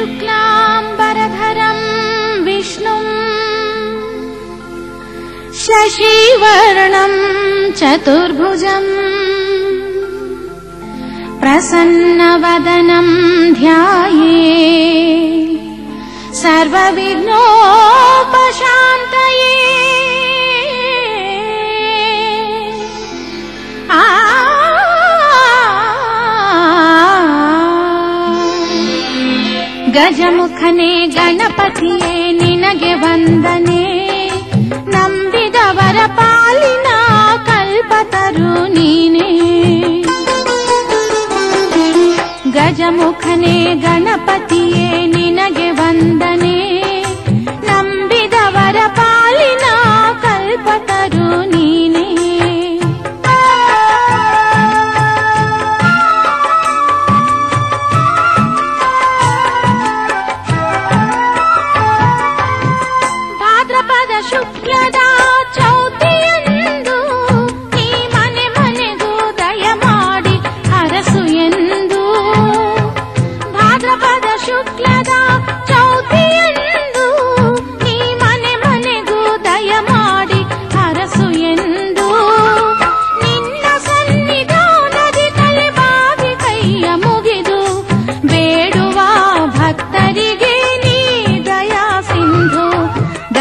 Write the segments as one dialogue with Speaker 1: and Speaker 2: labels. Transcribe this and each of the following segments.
Speaker 1: शुक्लाम्बरधरम् विष्णुम् शशिवर्णम् चतुर्भुजम् प्रसन्नवदनम् ध्याये सर्वविघ्नोपशान्तये ಗಜಮುಖನೇ ಗಣಪತಿಯೇ ನಿನಗೆ ವಂದನೆ. ನಂಬಿದವರ ಪಾಲಿನ ಕಲ್ಪತರು ನೀನೇ. ಗಜಮುಖನೇ ಗಣಪತಿಯೇ ನಿನಗೆ ವಂದನೆ.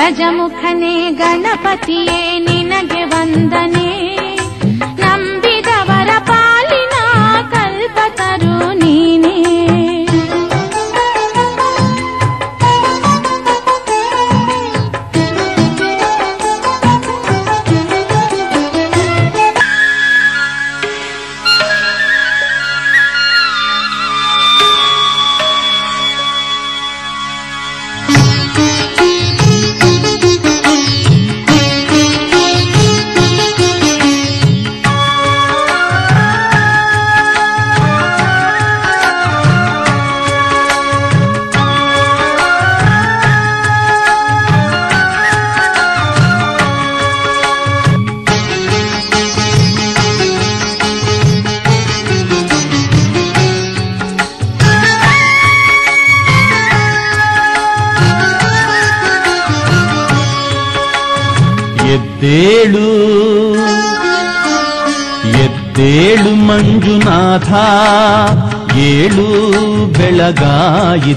Speaker 1: ಗಜಮುಖನೇ ಗಣಪತಿಯೇ ನಿನಗೆ ವಂದನೆ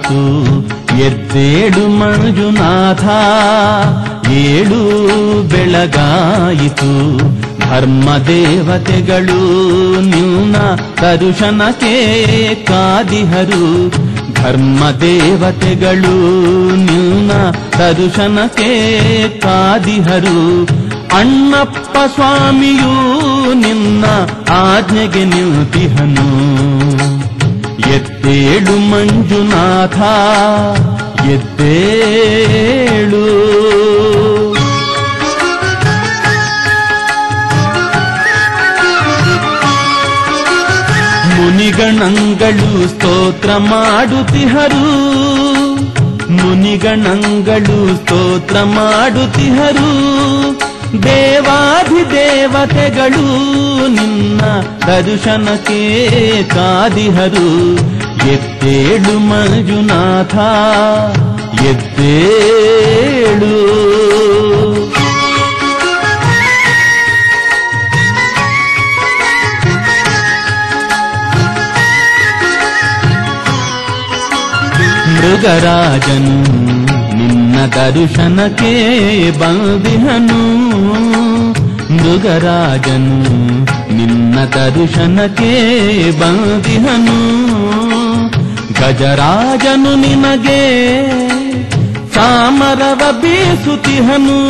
Speaker 2: ಬೆಳಗಾಯಿತು ಎದ್ದೇಳು ಮಂಜುನಾಥ, ಏಳು ಬೆಳಗಾಯಿತು. ಧರ್ಮ ದೇವತೆಗಳು ನಿನ್ನ ದರುಶನಕ್ಕೆ ಕಾದಿಹರು. ಧರ್ಮ ದೇವತೆಗಳು ನಿನ್ನ ದರುಶನಕ್ಕೆ ಕಾದಿಹರು. ಅಣ್ಣಪ್ಪ ಸ್ವಾಮಿಯೂ ನಿನ್ನ ಆಜ್ಞೆಗೆ ನಿಂತಿಹನು. ಎದ್ದೇಳು ಮಂಜುನಾಥ ಎದ್ದೇಳು. ಮುನಿಗಣಂಗಳು ಸ್ತೋತ್ರ ಮಾಡುತ್ತಿಹರು ಮುನಿಗಣಂಗಳು ಸ್ತೋತ್ರ ಮಾಡುತ್ತಿಹರು ದೇವಾಧಿದೇವತೆಗಳು ನಿನ್ನ ದರ್ಶನಕ್ಕೆ ಕಾದಿಹರು. ಎದ್ದೇಳು ಮಂಜುನಾಥ ಎದ್ದೇಳು. ಮೃಗರಾಜನು ನಿನ್ನ ದರ್ಶನಕ್ಕೆ ಬಂದಿಹನು ಮೃಗರಾಜನು ನಿನ್ನ ದರ್ಶನಕ್ಕೆ ಬಂದಿಹನು ಗಜರಾಜನು ನಿನಗೆ ಚಾಮರವ ಬೀಸುತಿಹನು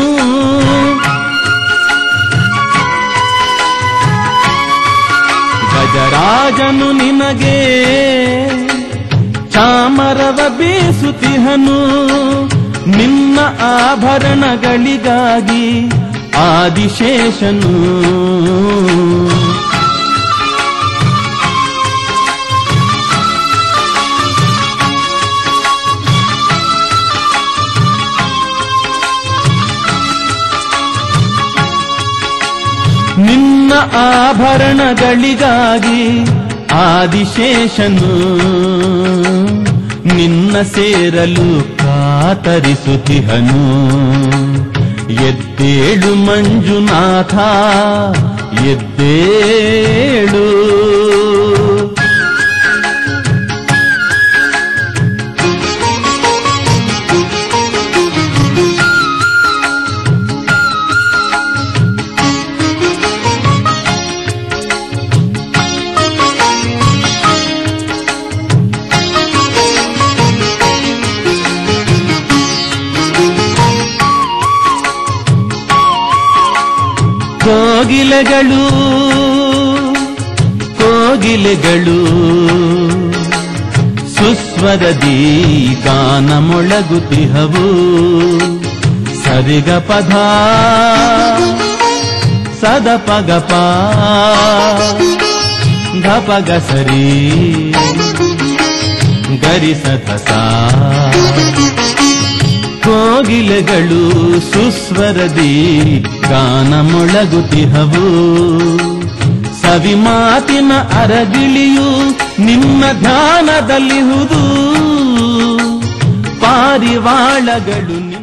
Speaker 2: ಗಜರಾಜನು ನಿನಗೆ ಚಾಮರವ ಬೀಸುತಿಹನು ನಿನ್ನ ಆಭರಣಗಳಿಗಾಗಿ ಆದಿಶೇಷನು. ಆಭರಣಗಳಿಗಾಗಿ ಆದಿಶೇಷನು ನಿನ್ನ ಸೇರಲು ಕಾತರಿಸುತ್ತಿಹನು. ಎದ್ದೇಳು ಮಂಜುನಾಥ ಎದ್ದೇಳು ಕೋಗಿಲೆಗಳು ಕೋಗಿಲೆಗಳು ಸುಸ್ವರದಿ ಗಾನ ಮೊಳಗುತಿಹವು ಸರಿಗ ಪದ ಸದ ಪಗಪ ಧಪಗ ಸರಿ ಗರಿಸತ ಕೋಗಿಲೆಗಳು ಸುಸ್ವರದಿ ಗಾನ ಮೊಳಗುತಿಹವು. ಸವಿ ಮಾತಿನ ಅರಗಿಳಿಯು ನಿನ್ನ ಧ್ಯಾನದಲ್ಲಿಹುದು. ಪಾರಿವಾಳಗಳು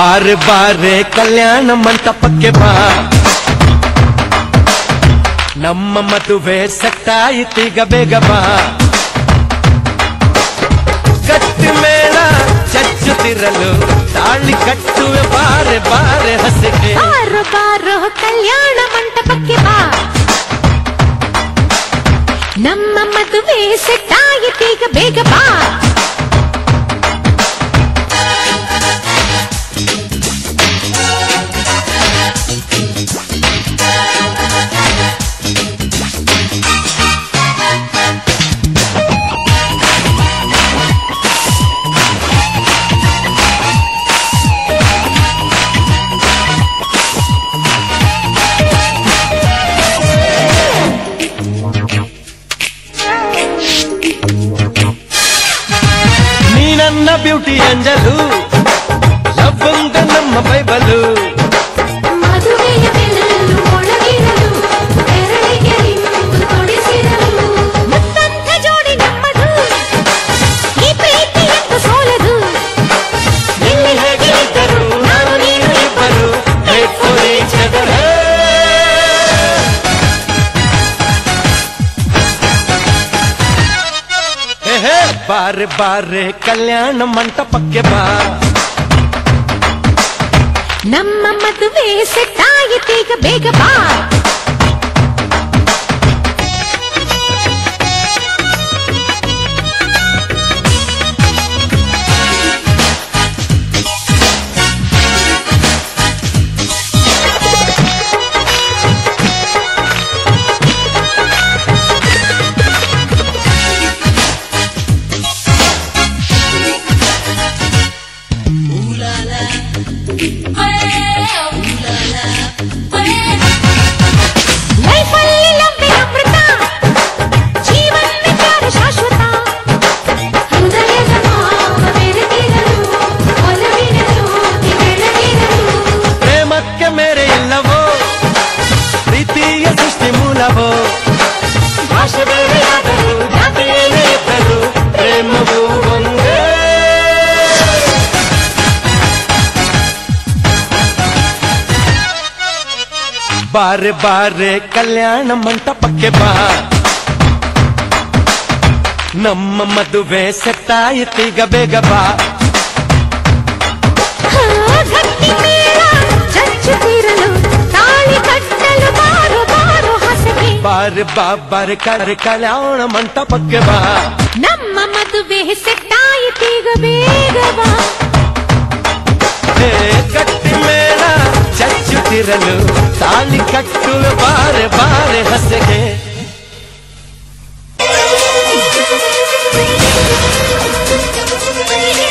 Speaker 3: ಬಾರೆ ಬಾರೆ ಕಲ್ಯಾಣ ಮಂಟಪಕ್ಕೆ ಬಾ ನಮ್ಮ ಮದುವೆ ಸೆಟ್ಟಾಯಿತೀಗ ಬೇಗ ಬಾ ಗಟ್ಟಿ ಮೇಳ ಚಚ್ಚುತ್ತಿರಲು ತಾಳಿ ಕಟ್ಟುವೆ ಬಾರೆ ಬಾರೆ ಹಸಿಗೆ
Speaker 4: ಬಾರೋ ಬಾರೋ ಕಲ್ಯಾಣ ಮಂಟಪಕ್ಕೆ ಬಾ ನಮ್ಮ ಮದುವೆ ಸೆಟ್ ಆಗಿತ್ತೀಗ ಬೇಗ ಬಾ
Speaker 3: ఉన్న బ్యూటీ అంజలు లవ్వంగా నమ్మ బైబలు ಬಾರೆ ಬಾರೆ ಕಲ್ಯಾಣ ಮಂಟಪಕ್ಕೆ ಬಾ.
Speaker 4: ನಮ್ಮ ಮದುವೆ ಸೆಟ್ ಆಗಿತ್ತೀಗ ಬೇಗ ಬಾ.
Speaker 3: ಬಾರೆ ಬಾರೆ ಕಲ್ಯಾಣ ಮಂಟಪಕ್ಕೆ ಬಾ ನಮ್ಮ ಮದುವೆ ಸೆಟ್ಟಾಯಿತೀಗ ಬೇಗ ಬಾ
Speaker 4: ಗಟ್ಟಿ ಮೇಳ ಚಚ್ಚುತ್ತಿರಲು ತಾಳಿ ಕಟ್ಟಲು ಬಾರು ಬಾರು ಹಸಗೆ
Speaker 3: ಬಾರೆ ಬಾ ಬಾರೆ ಕರೆ ಕಲ್ಯಾಣ ಮಂಟಪಕ್ಕೆ ಬಾ
Speaker 4: ನಮ್ಮ ಮದುವೆ ಸೆಟ್ಟಾಯಿತೀಗ ಬೇಗ ಬಾ
Speaker 3: ಹೇ, ಗಟ್ಟಿ ಮೇಳ ಚಚ್ಚುತ್ತಿರಲು ತಾಳಿ ಕಟ್ಟುವ ಬಾರೆ ಬಾರೆ ಹಸೆಗೆ
Speaker 5: ಒಂದೇ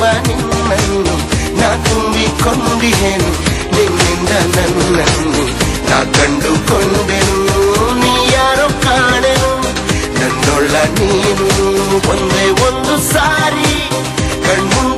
Speaker 5: ತುಂಬ ನಿನ್ನನ್ನು ನಾ ತುಂಬಿಕೊಂಡಿಹೆನು ನಿನ್ನಿಂದ ನನ್ನನ್ನು ನಾ ಕಂಡುಕೊಂಡೆನು ನೀ ಯಾರೋ ಕಾಣೆನು ನನ್ನೊಳ್ಳ ನೀನು ಒಂದೇ ಒಂದು ಸಾರಿ ಕಣ್ಮುಂದೆ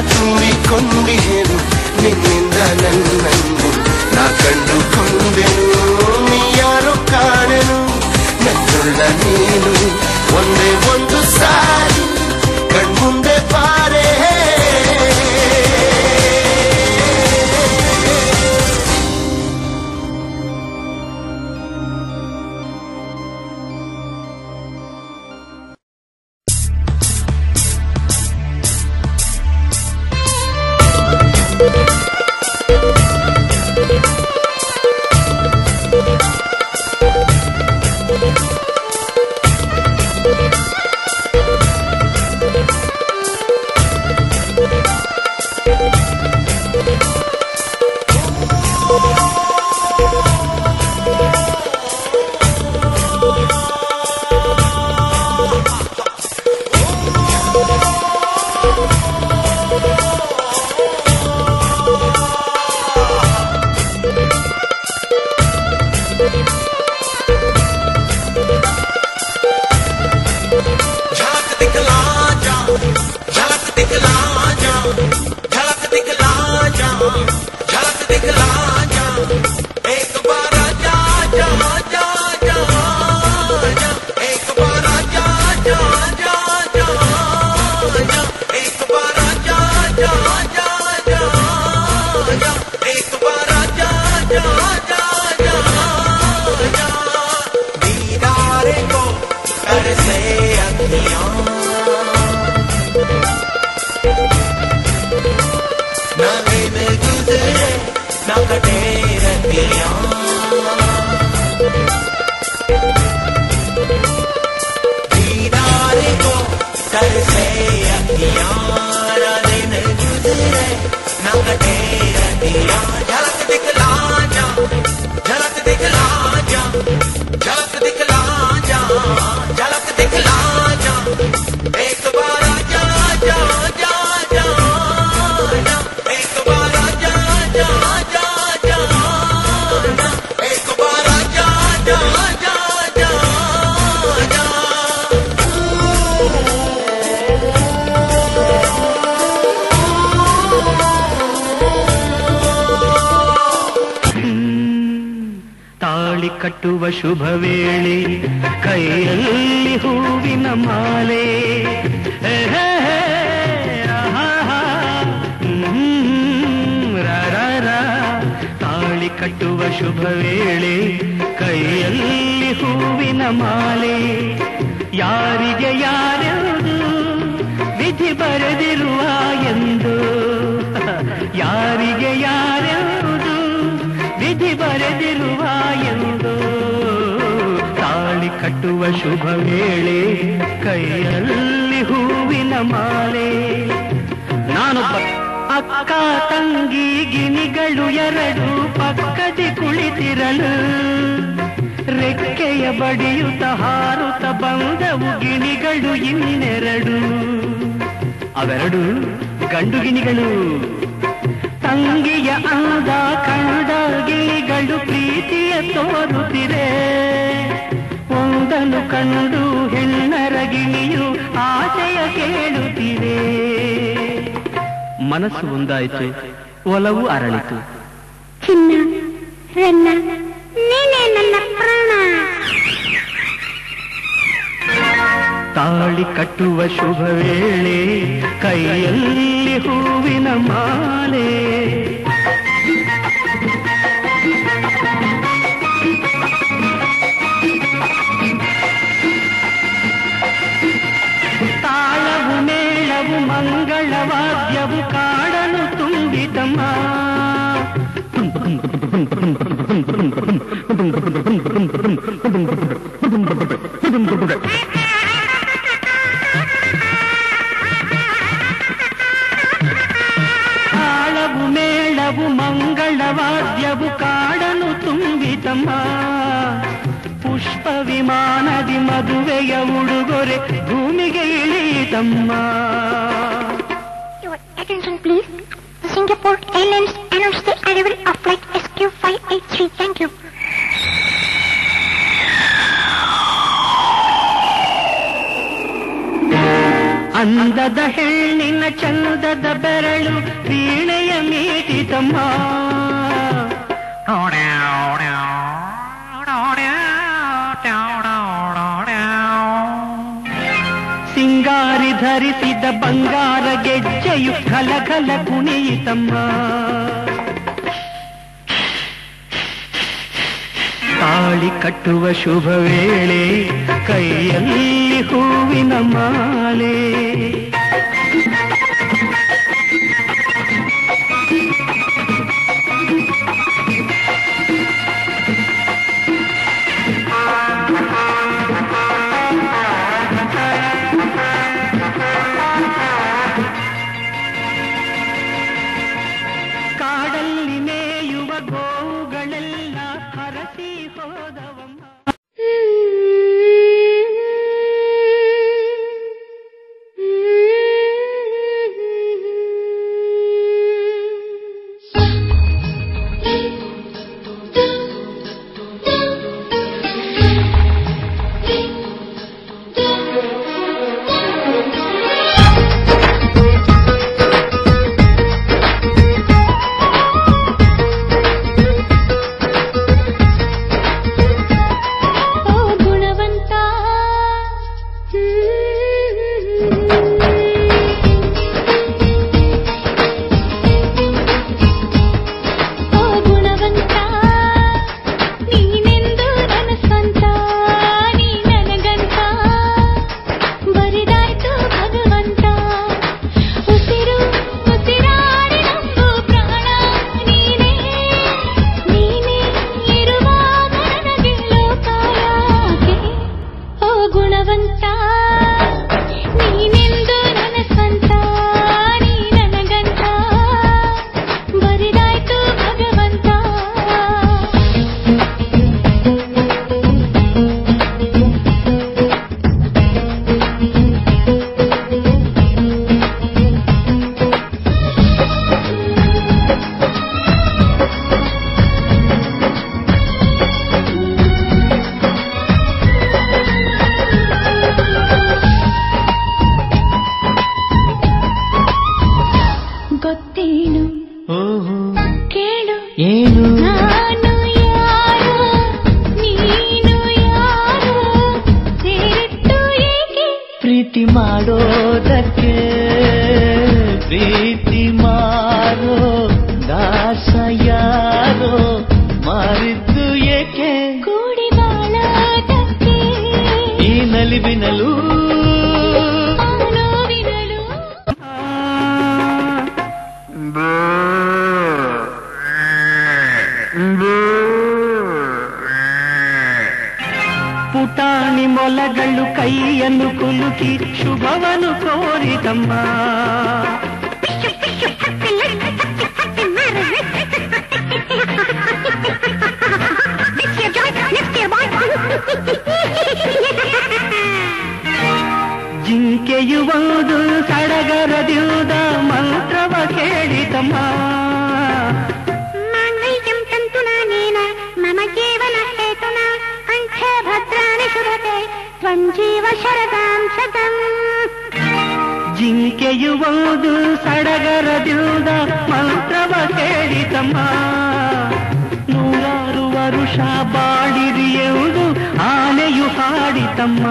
Speaker 6: ನಾ ತುಂಬಿಕೊಂಡಿಹೇನು ನಿನ್ನಿಂದ ನನ್ನನ್ನು ನಾ ಕಂಡುಕೊಂಡೆನು ನೀ ಯಾರು ಕಾಣೆನು ನನ್ನುಳ್ಳ ನೀನು ಒಂದೇ ಒಂದು
Speaker 7: झलक दिखला जा झलक दिखला जा।
Speaker 8: ಕಟ್ಟುವ ಶುಭ ವೇಳೆ, ಕೈಯಲ್ಲಿ ಹೂವಿನ ಮಾಲೆ. ತಾಳಿ ಕಟ್ಟುವ ಶುಭ ವೇಳೆ, ಕೈಯಲ್ಲಿ ಹೂವಿನ ಮಾಲೆ. ಯಾರಿಗೆ ಯಾರ್ಯಾವುದು ವಿಧಿ ಬರೆದಿರುವ ಎಂದು. ಯಾರಿಗೆ ಯಾರ್ಯಾವುದು ವಿಧಿ ಬರೆದಿರುವ ಕಟ್ಟುವ ಶುಭ ವೇಳೆ, ಕೈಯಲ್ಲಿ ಹೂವಿನ ಮಾಲೆ. ನಾನೊಬ್ಬ ಅಕ್ಕ ತಂಗಿ ಗಿನಿಗಳು ಎರಡು ಪಕ್ಕದಿ ಕುಳಿತಿರಲು. ರೆಕ್ಕೆಯ ಬಡಿಯುತ್ತ ಹಾರುತ್ತ ಬಂದವು ಗಿಣಿಗಳು ಇನ್ನೆರಡು. ಅವೆರಡು ಗಂಡು ಗಿಣಿಗಳು. ತಂಗಿಯ ಅಂದ, ಕಂಡ ಗಿಳಿಗಳು ಪ್ರೀತಿಯ ತೋರುತ್ತಿರೆ ಒಂದನ್ನು ಕಂಡು ಹೆಣ್ಣರ ಗಿಣಿಯು ಆಸೆಯ ಕೇಳುತ್ತಿದೆ ಮನಸ್ಸು ಒಂದಾಯಿತು ಒಲವು ಅರಳಿತು.
Speaker 1: ಚಿನ್ನ ರನ್ನ ನೀನೇ ನನ್ನ ಪ್ರಾಣ.
Speaker 8: ತಾಳಿ ಕಟ್ಟುವ ಶುಭ ವೇಳೆ ಕೈಯಲ್ಲಿ ಹೂವಿನ ಮಾಲೆ. ತಾಳವು ಮೇಳವು
Speaker 1: Singapore Airlines announced the arrival of flight SQ583. Thank you.
Speaker 8: ಅಂದದ ಹೆಣ್ಣಿನ ಚಂದದ ಬೆರಳು ವೀಣೆಯ ಮೀಟಿತಮ್ಮ ಸಿಂಗಾರಿ ಧರಿಸಿದ ಬಂಗಾರ ಗೆಜ್ಜೆಯು ಖಲ ಖಲ ಕುಣಿಯಿತಮ್ಮ. ತಾಳಿ ಕಟ್ಟುವ ಶುಭ ವೇಳೆ ಕೈಯಲ್ಲಿ ಹೂವಿನ ಮಾಲೆ. ಕೈಯನ್ನು ಕುಲುಕಿ ಶುಭವನ್ನು ಕೋರಿತಮ್ಮ ಜಿಂಕೆಯುವುದು ಸಡಗರದಿಯುವುದ ಮಂತ್ರವ ಕೇಳಿದಮ್ಮ ಸಡಗರ ಸಡಗರದಿಂದ ಮಂತ್ರವ ಕೇಳಿತಮ್ಮ. ನೂರಾರು ವರುಷ ಬಾಡಿರಿಯುವುದು ಆನೆಯು ಹಾಡಿತಮ್ಮ.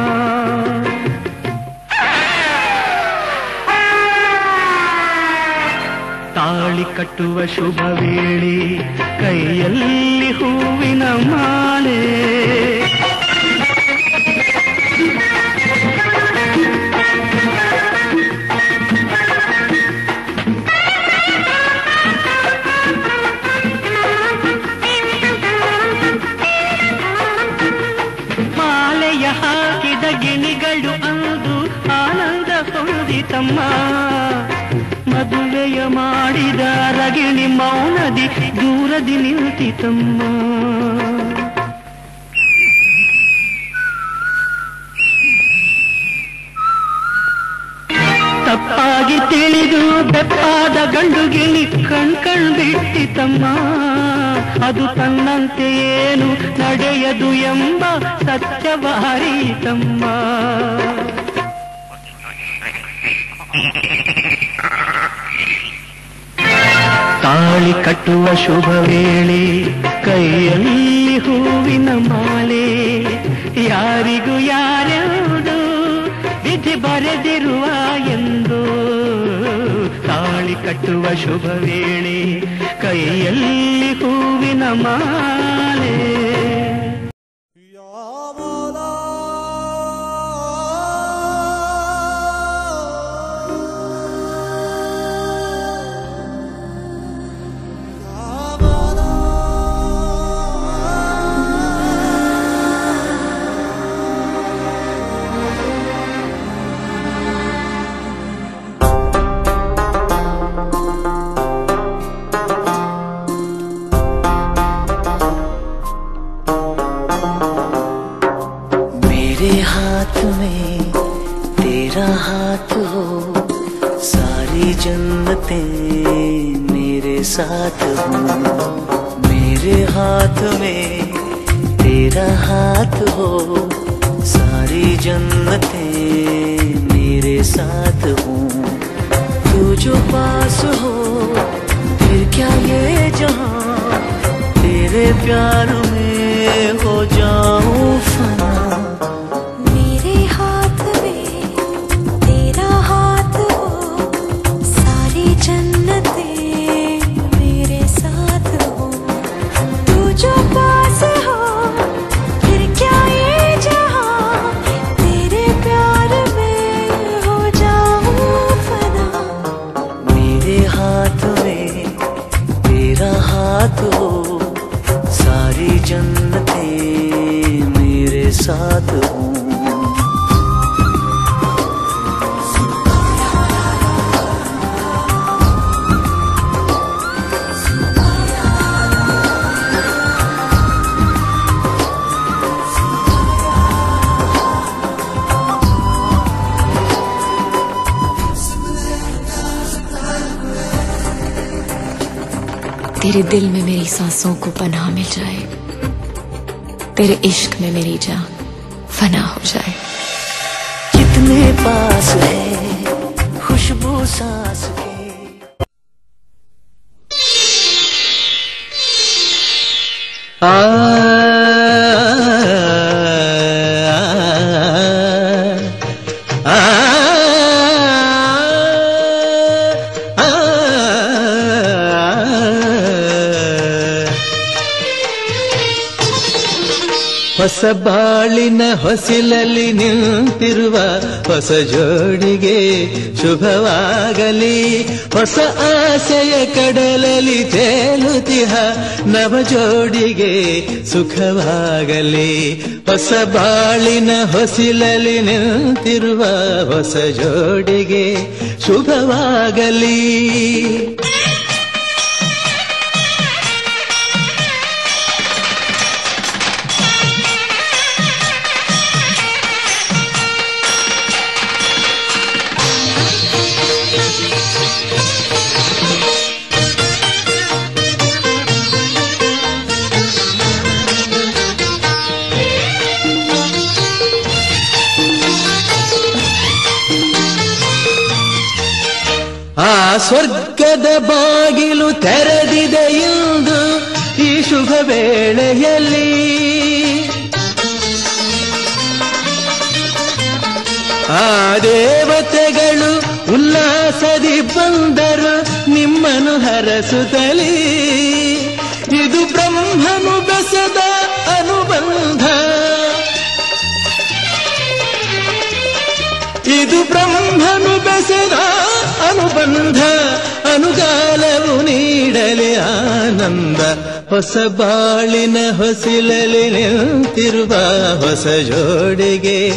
Speaker 8: ತಾಳಿ ಕಟ್ಟುವ ಶುಭ ವೇಳೆ ಕೈಯಲ್ಲಿ ಹೂವಿನ ಮಾಲೆ. ಅಮ್ಮ ಮದುವೆಯ ಮಾಡಿದ ರಗಿಣಿ ಮೌನದಿ ದೂರದಿ ನಿಂತಿತಮ್ಮ. ತಪ್ಪಾಗಿ ತಿಳಿದು ಬೆಪ್ಪಾದ ಗಂಡು ಗಿಳಿ ಕಣ್ಕಂಡ್ಬಿಟ್ಟಿತಮ್ಮ ಅದು ತನ್ನಂತೆ ಏನು ನಡೆಯದು ಎಂಬ ಸತ್ಯವಾರಿತಮ್ಮ ತಾಳಿ ಕಟ್ಟುವ ಶುಭ ವೇಳೆ, ಕೈಯಲ್ಲಿ ಹೂವಿನ ಮಾಲೆ, ಯಾರಿಗೂ ಯಾರ್ಯಾವುದು ವಿಧಿ ಬರೆದಿರುವ ಎಂದು. ತಾಳಿ ಕಟ್ಟುವ ಶುಭ ವೇಳೆ, ಕೈಯಲ್ಲಿ ಹೂವಿನ ಮಾಲೆ
Speaker 9: हाथ में, तेरा हाथ हो। सारी जन्नतें मेरे साथ हो। मेरे हाथ में तेरा हाथ हो। सारी जन्नतें मेरे साथ हो। तू जो पास हो, फिर क्या ये जहाँ? तेरे प्यार में हो जाऊँ फना।
Speaker 10: तेरे दिल में मेरी सांसों को पनाह मिल जाए। तेरे इश्क में मेरी जान फना हो जाए।
Speaker 9: कितने पास है खुशबू सांस के?
Speaker 7: ಆ ಹೊಸ ಬಾಳಿನ ಹೊಸಿಲಲ್ಲಿ ನಿಂತಿರುವ ಹೊಸ ಜೋಡಿಗೆ ಶುಭವಾಗಲಿ. ಹೊಸ ಆಸೆಯ ಕಡಲಲ್ಲಿ ತೇಲುತಿಹ ನವ ಜೋಡಿಗೆ ಸುಖವಾಗಲಿ. ಹೊಸ ಬಾಳಿನ ಹೊಸಿಲಲ್ಲಿ ನಿಂತಿರುವ ಹೊಸ ಜೋಡಿಗೆ ಶುಭವಾಗಲಿ. ಸ್ವರ್ಗದ ಬಾಗಿಲು ತೆರೆದಿದೆ ಎಂದು ಈ ಶುಭ ವೇಳೆಯಲ್ಲಿ. ಆ ದೇವತೆಗಳು ಉಲ್ಲಾಸದಿ ಬಂದರು ನಿಮ್ಮನು ಹರಸುತ್ತಲಿ. ಇದು ಬ್ರಹ್ಮನು ಬೆಸದ ಅನುಬಂಧ. ಇದು ಬ್ರಹ್ಮನು ಬೆಸೆದ ಅನುಬಂಧ ಅನುಗಾಲವು ನೀಡಲಿ ಆನಂದ. ಹೊಸ ಬಾಳಿನ ಹೊಸಿಲಲಿ ನಿಂತಿರುವ ಹೊಸ ಜೋಡಿಗೆ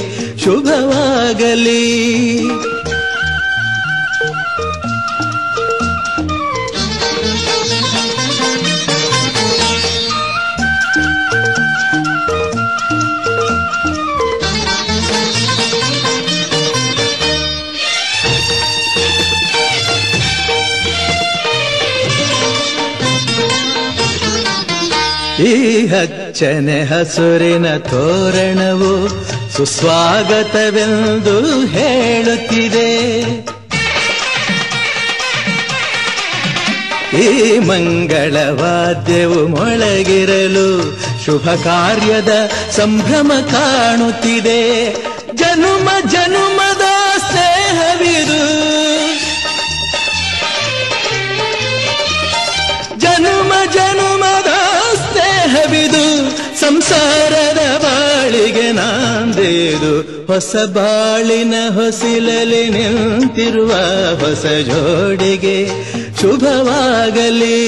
Speaker 7: ಶುಭವಾಗಲಿ. ಹಚ್ಚನೆ ಹಸುರಿನ ತೋರಣವು ಸುಸ್ವಾಗತವೆಂದು ಹೇಳುತ್ತಿದೆ. ಈ ಮಂಗಳವಾದ್ಯವು ಮೊಳಗಿರಲು ಶುಭ ಕಾರ್ಯದ ಸಂಭ್ರಮ ಕಾಣುತ್ತಿದೆ. ಜನುಮ ಜನುಮದ ಸಂಸಾರದ ಬಾಳಿಗೆ ನಾಂದೇದು ಹೊಸ ಬಾಳಿನ ಹೊಸಿಲಲ್ಲಿ ನಿಂತಿರುವ ಹೊಸ ಜೋಡಿಗೆ ಶುಭವಾಗಲಿ.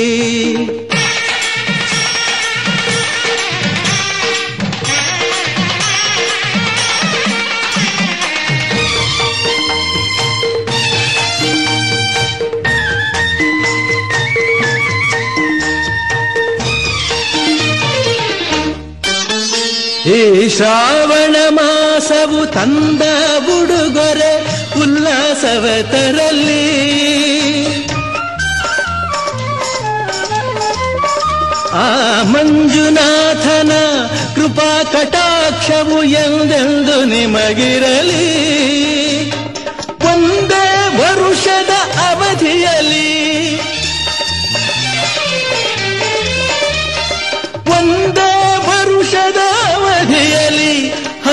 Speaker 7: ಶ್ರಾವಣ ಮಾಸವು ತಂದ ಉಡುಗೊರೆ ಉಲ್ಲಾಸವ ತರಲಿ. ಆ ಮಂಜುನಾಥನ ಕೃಪಾ ಕಟಾಕ್ಷವು ಎಂದೆಂದು ನಿಮಗಿರಲಿ. ಒಂದೇ ವರುಷದ ಅವಧಿಯಲ್ಲಿ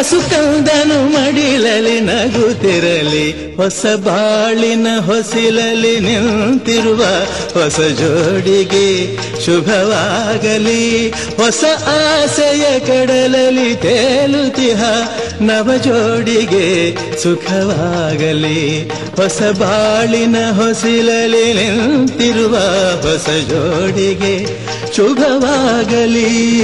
Speaker 7: ಹಸು ಕಂದನು ಮಡಿಲಲಿ ನಗುತ್ತಿರಲಿ, ಹೊಸ ಬಾಳಿನ ಹೊಸಿಲಲಿ ನಿಂತಿರುವ ಹೊಸ ಜೋಡಿಗೆ ಶುಭವಾಗಲಿ. ಹೊಸ ಆಸೆಯ ಕಡಲಲಿ ತೇಲುತಿಹ ನವ ಜೋಡಿಗೆ ಸುಖವಾಗಲಿ. ಹೊಸ ಬಾಳಿನ ಹೊಸಿಲಲಿ ನಿಂತಿರುವ ಹೊಸ ಜೋಡಿಗೆ ಶುಭವಾಗಲಿ.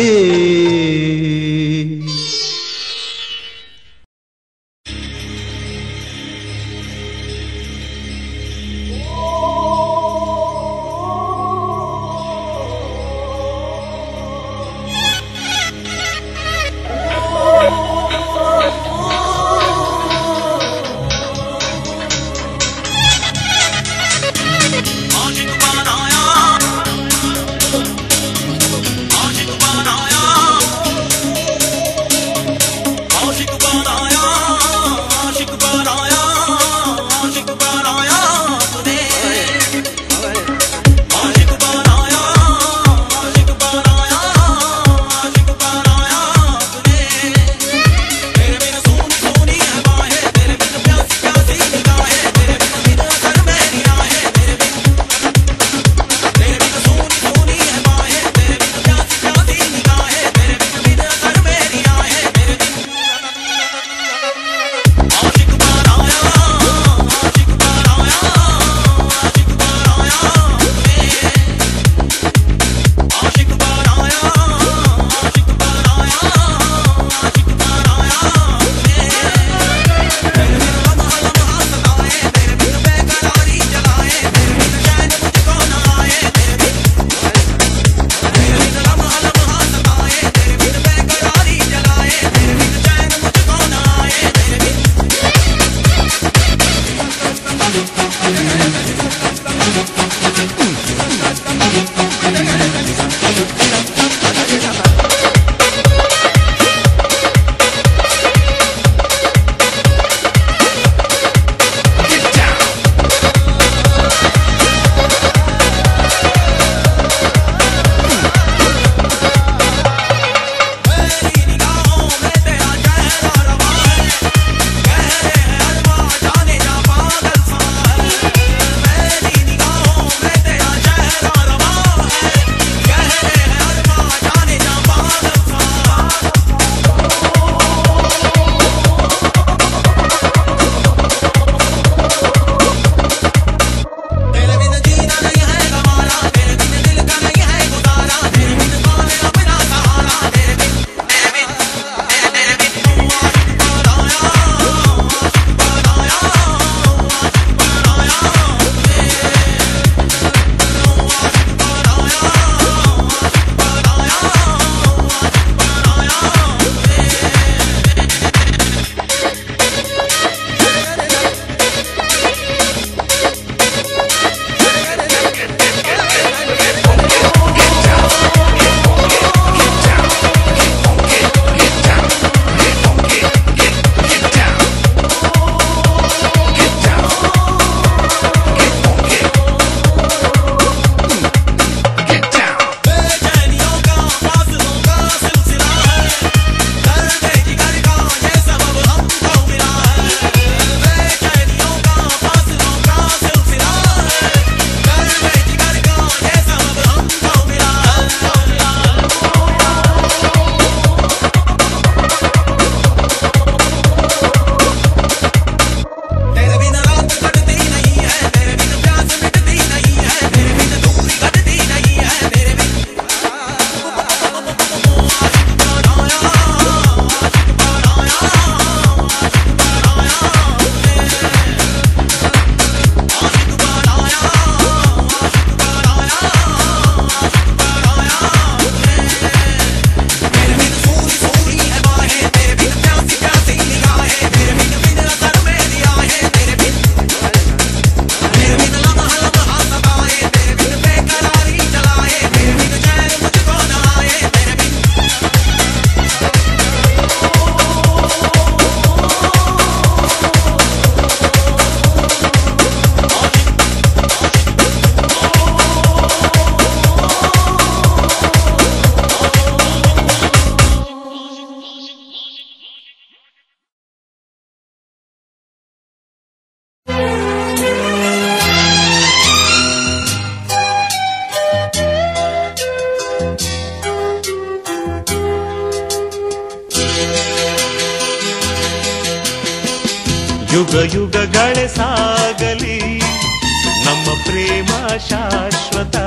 Speaker 11: ಶಾಶ್ವತ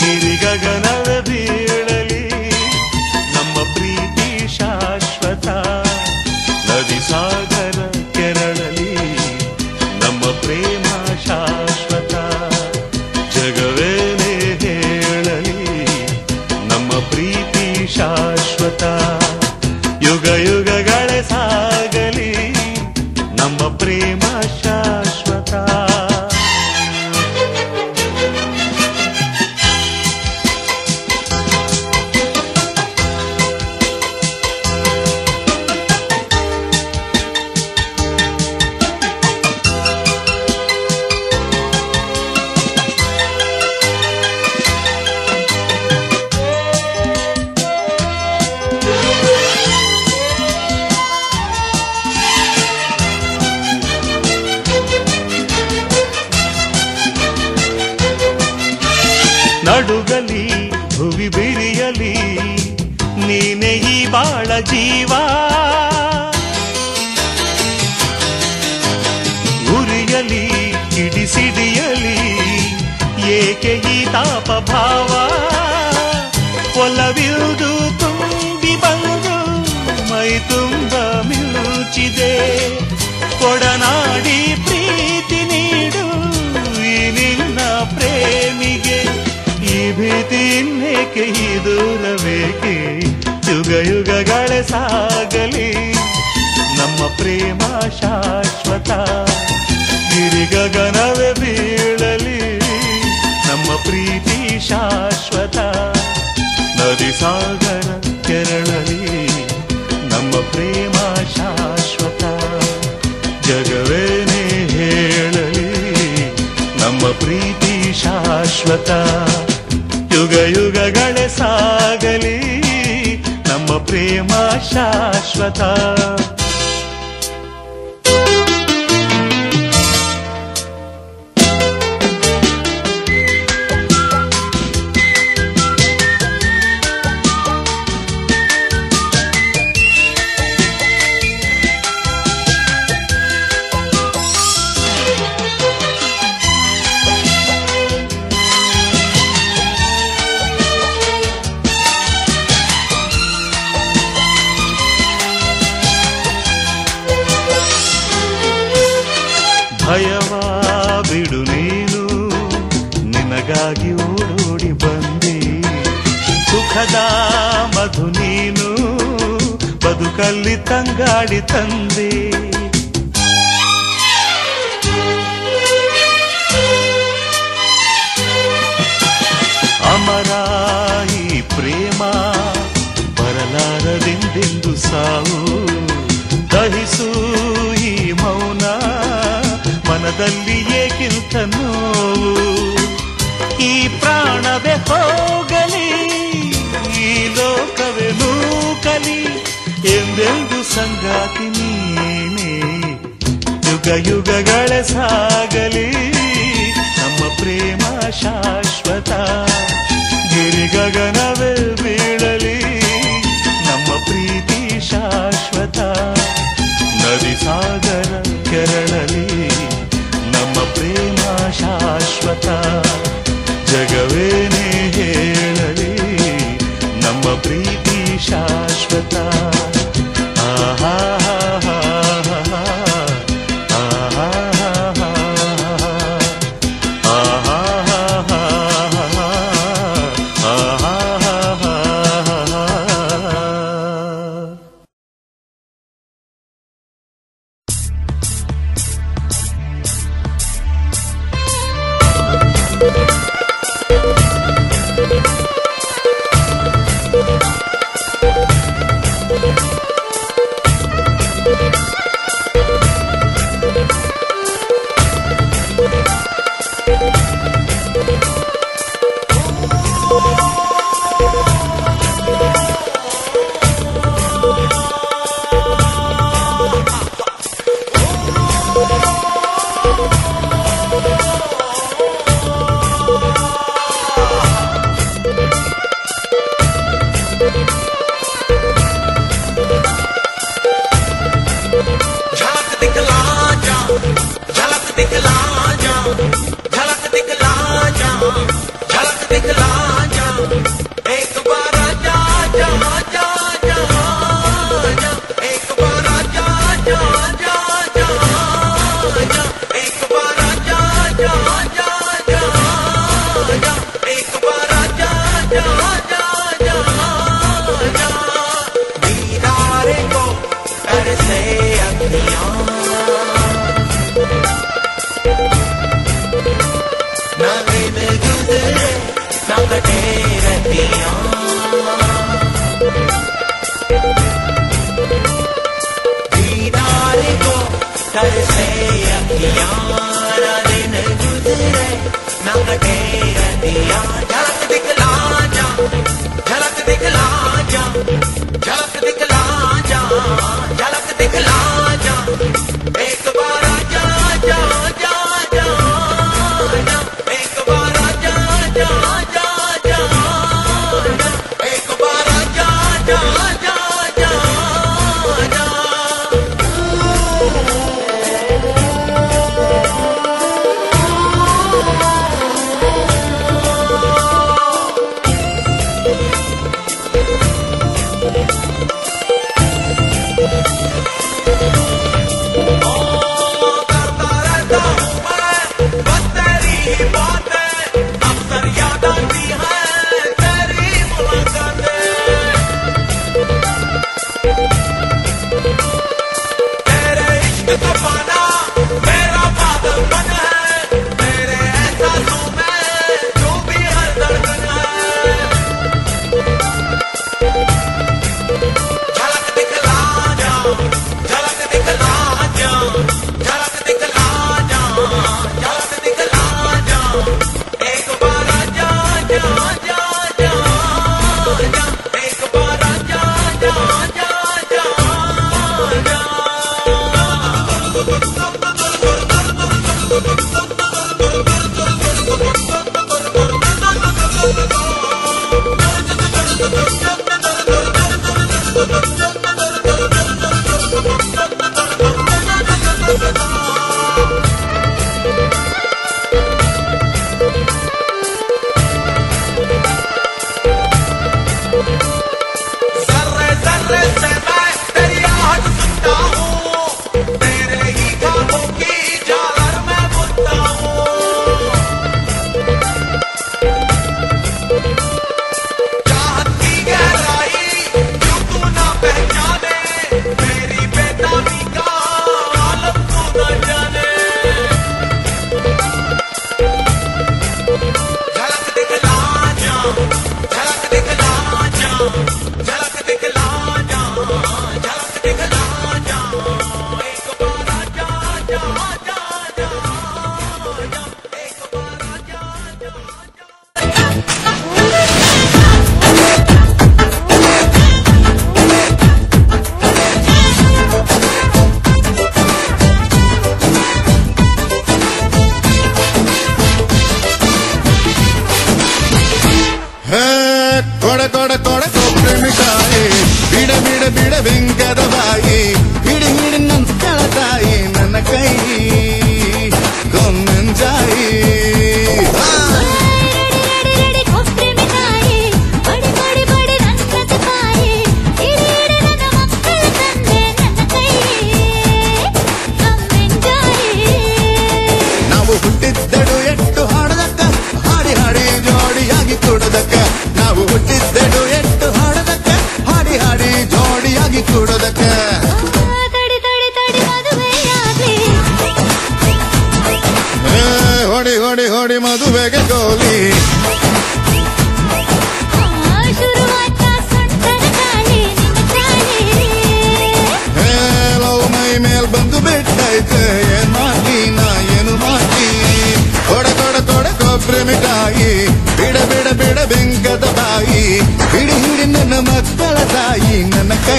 Speaker 11: ಗಿರಿಗಗನವ ಈ ದೂರಬೇಕೆ ಯುಗ ಯುಗಗಳೇ ಸಾಗಲಿ. ನಮ್ಮ ಪ್ರೇಮ ಶಾಶ್ವತ. ಗಿರಿಗಗನವೇ ಬೀಳಲಿ. ನಮ್ಮ ಪ್ರೀತಿ ಶಾಶ್ವತ. ನದಿ ಸಾಗರ ಕೆರಳಲಿ. ನಮ್ಮ ಪ್ರೇಮ ಶಾಶ್ವತ. ಜಗವೇನೇ ಹೇಳಲಿ. ನಮ್ಮ ಪ್ರೀತಿ ಶಾಶ್ವತ. ಯುಗ ಯುಗಗಳೇ ಸಾಗಲಿ ನಮ್ಮ ಪ್ರೇಮ ಶಾಶ್ವತ. ತಂಗಾಡಿ ತಂದೆ. ಅಮರ ಈ ಪ್ರೇಮ ಬರಲಾರದೆಂದೆಂದು ಸಾವು. ದಹಿಸು ಈ ಮೌನ ಮನದಲ್ಲಿ ಏಕಿಂತ ನೋವು. ಈ ಪ್ರಾಣವೇ ಹೋಗಲಿ, ಈ ಲೋಕವೇ ನೂಕಲಿ. ಎಂದೆಂದು ಸಂಗಾತಿ ನೀನೇ? ಯುಗ ಯುಗಗಳ ಸಾಗಲಿ, ನಮ್ಮ ಪ್ರೇಮ ಶಾಶ್ವತ. ಗಿರಿ ಗಗನವೇ ಬೀಳಲಿ, ನಮ್ಮ ಪ್ರೀತಿ ಶಾಶ್ವತ. ನದಿ ಸಾಗರ ಕೆರಳಲಿ, ನಮ್ಮ ಪ್ರೇಮ ಶಾಶ್ವತ. ಜಗವೇನೇ ಹೇಳಲಿ, ನಮ್ಮ ಪ್ರೀತಿ ಶಾಶ್ವತ.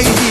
Speaker 12: ನನ್ನ